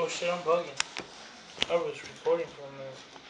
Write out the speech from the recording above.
Oh shit, I'm bugging. I was recording for a minute.